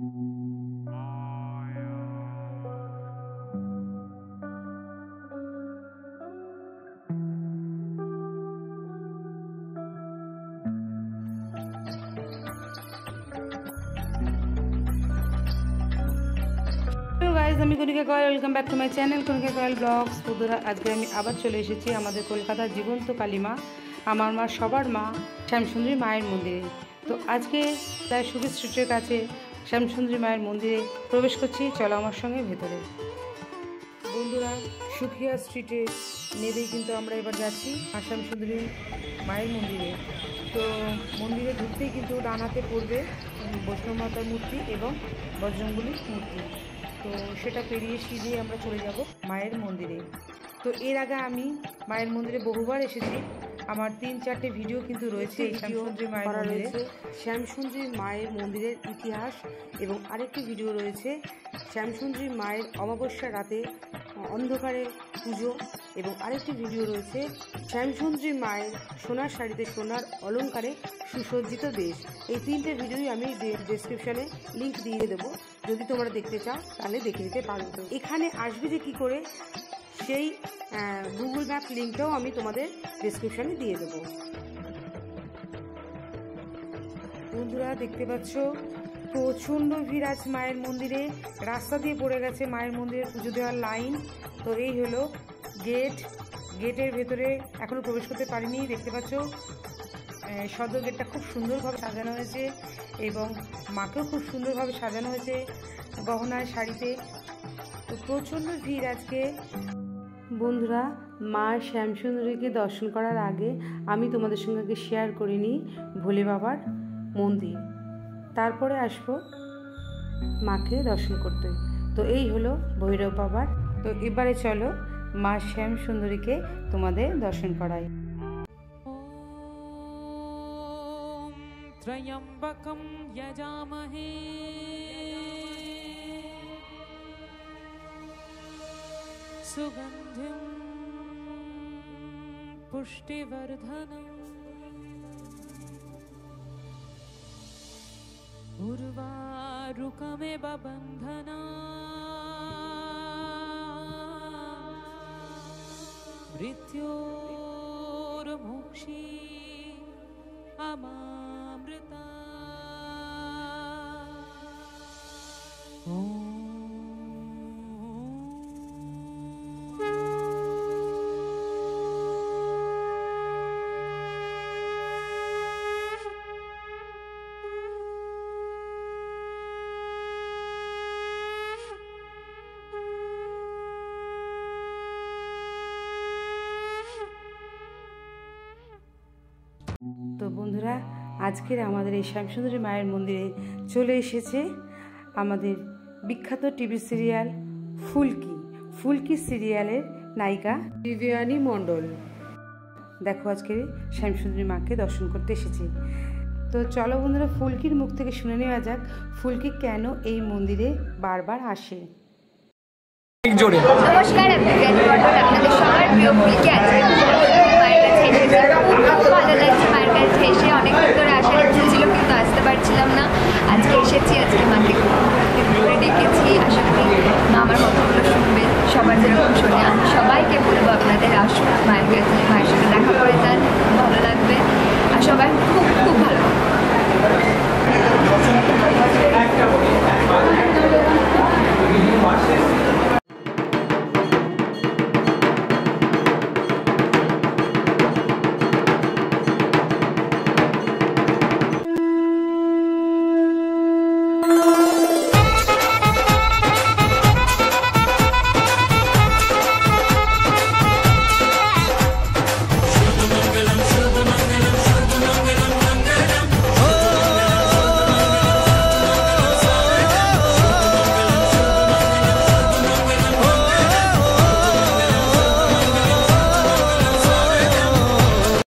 আমি Konika Koyel welcome back to my channel Konika Koyel vlogs বন্ধুরা, আজকে আমি আবার চলে এসেছি আমাদের কলকাতার জীবন্ত কালীমা, আমার মা, সবার মা, শ্যামসুন্দরী মায়ের মন্দিরে। তো আজকে প্রায় সুবি স্ট্রিটের কাছে শ্যামসুন্দরী মায়ের মন্দিরে প্রবেশ করছি। চলো আমার সঙ্গে ভেতরে। বন্ধুরা, সুখিয়া স্ট্রিটে নেবেই কিন্তু আমরা এবার যাচ্ছি আসাম সুন্দরী মায়ের মন্দিরে। তো মন্দিরে ঢুকতেই কিন্তু ডানাতে পড়বে বৈষ্ণব মাতার মূর্তি এবং বজরঙ্গলির মূর্তি। তো সেটা পেরিয়ে সিঁড়িয়ে আমরা চলে যাব মায়ের মন্দিরে। তো এর আগে আমি মায়ের মন্দিরে বহুবার এসেছি। আমার তিন চারটে ভিডিও কিন্তু রয়েছে এই শ্যামসুন্দরী মায়ের মন্দিরে। শ্যামসুন্দরী মায়ের মন্দিরের ইতিহাস এবং আরেকটি ভিডিও রয়েছে শ্যামসুন্দরী মায়ের অমাবস্যা রাতে অন্ধকারে পুজো এবং আরেকটি ভিডিও রয়েছে শ্যামসুন্দরী মায়ের সোনার শাড়িতে সোনার অলংকারে সুসজ্জিত দেশ। এই তিনটে ভিডিওই আমি ডেসক্রিপশনে লিঙ্ক দিয়ে দেবো। যদি তোমরা দেখতে চাও তাহলে দেখে নিতে পারো। এখানে আসবে যে কী করে? সেই গুগল ম্যাপ লিঙ্কটাও আমি তোমাদের ডেসক্রিপশনে দিয়ে দেবো। বন্ধুরা, দেখতে পাচ্ছ, প্রচণ্ড ভিড় আজ মায়ের মন্দিরে। রাস্তা দিয়ে পড়ে গেছে মায়ের মন্দিরে পুজো দেওয়ার লাইন তো এই হলো গেট গেটের ভেতরে এখনও প্রবেশ করতে পারিনি। দেখতে পাচ্ছ সদর গেটটা খুব সুন্দরভাবে সাজানো হয়েছে এবং মাকেও খুব সুন্দরভাবে সাজানো হয়েছে গহনায়, শাড়িতে। তো প্রচণ্ড ভিড় আজকে। বন্ধুরা মা শ্যামসুন্দরীকে দর্শন করার আগে আমি তোমাদের সঙ্গে আগে শেয়ার করিনি ভোলে বাবার মন্দির তারপরে আসবো মাকে দর্শন করতে তো এই হলো ভৈরব বাবার তো এবারে চলো মা শ্যাম সুন্দরীকে তোমাদের দর্শন করাই ॐ त्र्यम्बकं यजामहे सुगन्धिं पुष्टिवर्धनम्। उर्वारुकमेव बन्धना। मृत्योर्मुक्षी अमामृता তো বন্ধুরা, আজকের আমাদের এই শ্যামসুন্দরী মায়ের মন্দিরে চলে এসেছে আমাদের বিখ্যাত টিভি সিরিয়াল ফুলকি ফুলকি সিরিয়ালের নায়িকা দিব্যানী মণ্ডল। দেখো আজকে শ্যামসুন্দরী মাকে দর্শন করতে এসেছি। তো চলো বন্ধুরা, ফুলকির মুখ থেকে শুনে নেওয়া যাক, ফুলকি কেন এই মন্দিরে বারবার আসে? নমস্কার আপনাদের সবার প্রিয় ফুলকে আজকে